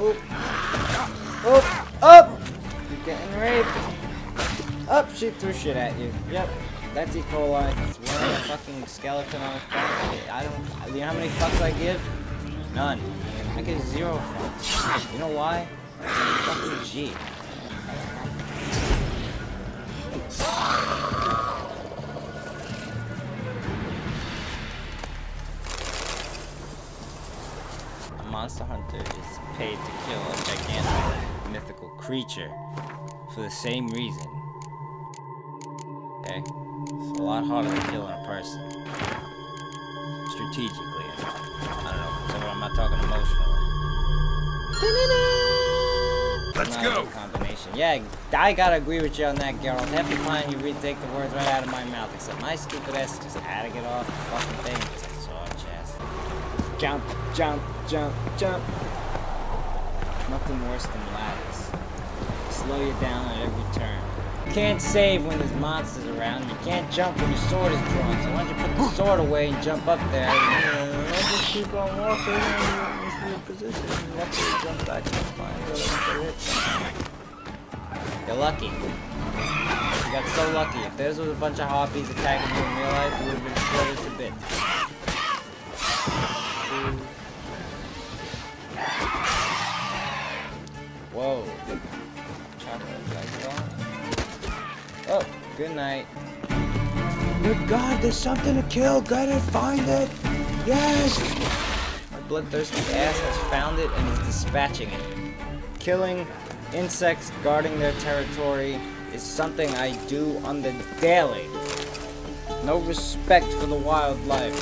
Oop. Oop. Up. You're getting raped. Up. She threw shit at you. Yep. That's E. coli. It's wearing a fucking skeleton on its back. I don't. You know how many fucks I give? None. I give zero fucks. You know why? Fucking G. monster hunter is paid to kill a gigantic mythical creature for the same reason. Okay? It's a lot harder than killing a person. Strategically. I don't know, so I'm not talking emotionally. Let's go. Combination. Yeah, I gotta agree with you on that, Geralt. Half the time you read take the words right out of my mouth, except my stupid ass just had to get off the fucking thing because I saw a chest. Jump, jump, jump, jump. Nothing worse than ladders. Slow you down at every turn. You can't save when there's monsters around. You can't jump when your sword is drawn. So why don't you put the sword away and jump up there? And, just keep on walking and you your position. And luckily you jump back and find where they hit something. You're lucky. You got so lucky. If there was a bunch of harpies attacking you in real life, you would have been shredded to bits. Whoa. Chocolate, did I? Oh, good night. Good God, there's something to kill. Gotta find it. Yes! My bloodthirsty ass has found it and is dispatching it. Killing insects guarding their territory is something I do on the daily. No respect for the wildlife.